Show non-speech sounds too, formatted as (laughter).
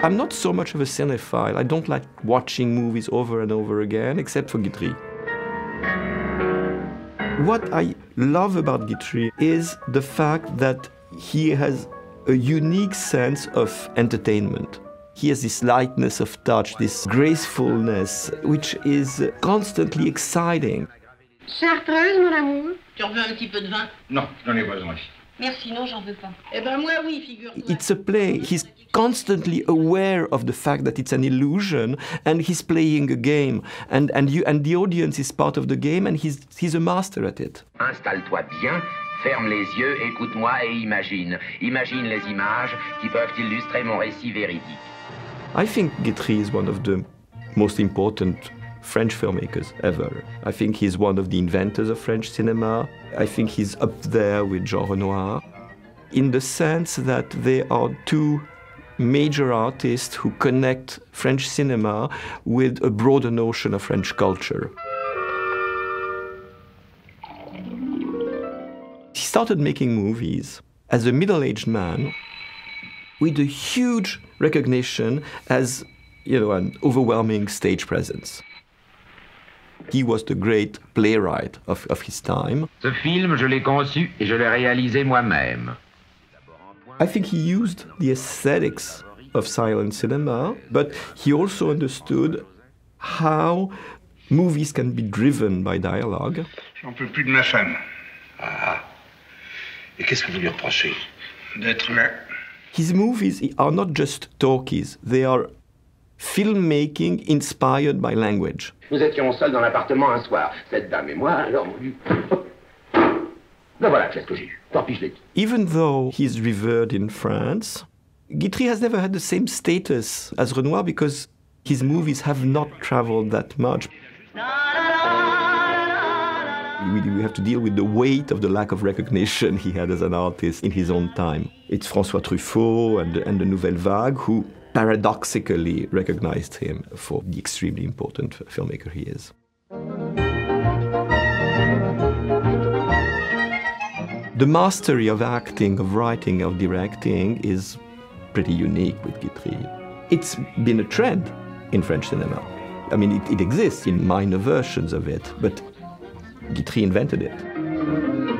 I'm not so much of a cinephile. I don't like watching movies over and over again, except for Guitry. What I love about Guitry is the fact that he has a unique sense of entertainment. He has this lightness of touch, this gracefulness, which is constantly exciting. Chartreuse, mon amour Tu en veux un petit peu de vin Non, j'en ai besoin. Merci, non, j'en veux pas. Eh ben moi oui, figure-toi. It's a play. He's constantly aware of the fact that it's an illusion and he's playing a game. And, and, you, and the audience is part of the game and he's, he's a master at it. Installe-toi bien, ferme les yeux, écoute-moi et imagine. Imagine les images qui peuvent illustrer mon récit véridique. I think Guitry is one of the most important French filmmakers ever. I think he's one of the inventors of French cinema. I think he's up there with Jean Renoir in the sense that they are two major artists who connect French cinema with a broader notion of French culture. He started making movies as a middle aged man with a huge recognition as you know, an overwhelming stage presence. He was the great playwright of, of his time. Ce film, je l'ai conçu et je l'ai réalisé moi-même. I think he used the aesthetics of silent cinema, but he also understood how movies can be driven by dialogue. J'en peux plus de ma femme. Ah. Et qu'est-ce que vous lui reprochez D'être là. His movies are not just talkies, they are filmmaking inspired by language. Nous étions seuls dans l'appartement un soir. Cette dame et moi, alors. (laughs) Ben voilà, qu'est-ce que j'ai eu. Tant pis, je l'ai dit. Even though he's revered in France, Guitry has never had the same status as Renoir because his movies have not traveled that much. We, we have to deal with the weight of the lack of recognition he had as an artist in his own time. It's François Truffaut and, and the Nouvelle Vague who paradoxically recognized him for the extremely important filmmaker he is. The mastery of acting, of writing, of directing is pretty unique with Guitry. It's been a trend in French cinema. I mean, it, it exists in minor versions of it, but Guitry invented it.